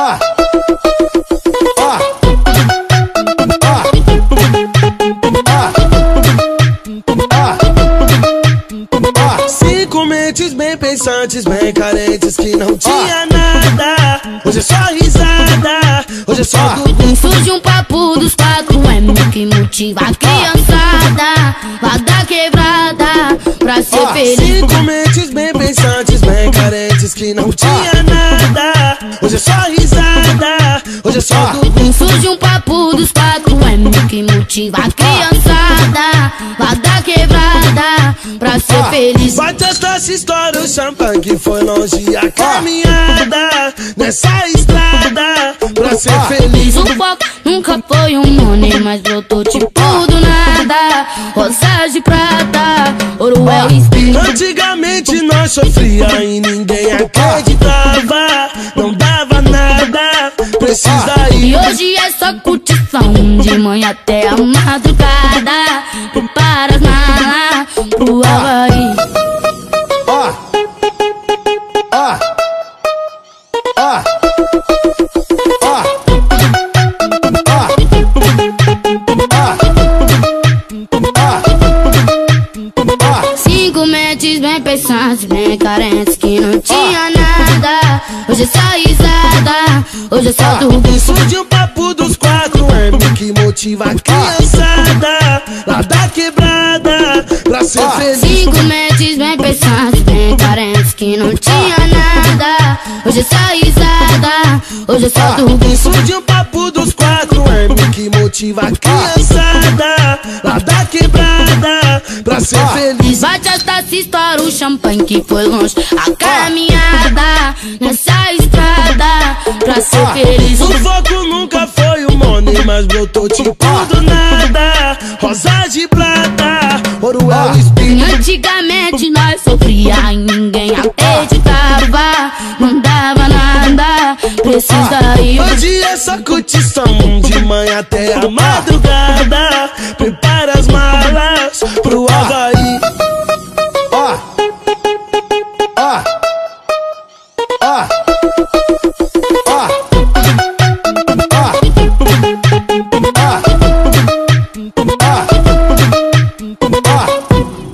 Ah. Ah. Ah. Ah. Cinco mentes bem pensantes, bem carentes que não tinha nada. Hoje é só risada, hoje é só Um surge um papo dos quatro M que motiva a criançada lá da quebrada pra ser feliz. Cinco mentes bem pensantes, bem carentes que não tinha nada. Hoje é só hoje é só Um surge um papo dos quatro M que motiva a criançada lá da quebrada pra ser feliz. Vai testar essa história, o champanhe foi longe a caminhada nessa estrada pra ser feliz. O foco nunca foi um money, mas brotou tipo do nada. Rosas de prata, ouro é o espinho. Antigamente nós sofria e ninguém acreditava, precisa E hoje é só curtição, de manhã até a madrugada. As malas pro Havaí. Ah. Ah. Ah. Ah. Ah. Ah. Cinco mentes bem pensantes, bem carentes que não tinha nada. Hoje é só risada, hoje é só tudo. Isso de um papo dos quatro M que motiva a criançada lá da quebrada pra ser feliz. Cinco mentes bem pensantes, bem carentes que não tinha nada. Hoje é só risada, hoje é só tudo. Isso de um papo dos quatro M que motiva a criançada lá da quebrada pra ser feliz. Vai adiantar se estoura o champanhe que foi longe. A caminhada nessa estrada pra ser feliz. O foco nunca foi o money, mas brotou tipo do nada. Rosa de prata, ouro é o espírito. Antigamente nós sofria, ninguém acreditava, não dava nada. Precisa ir. Hoje é só curtição de manhã até a madrugada. Бам!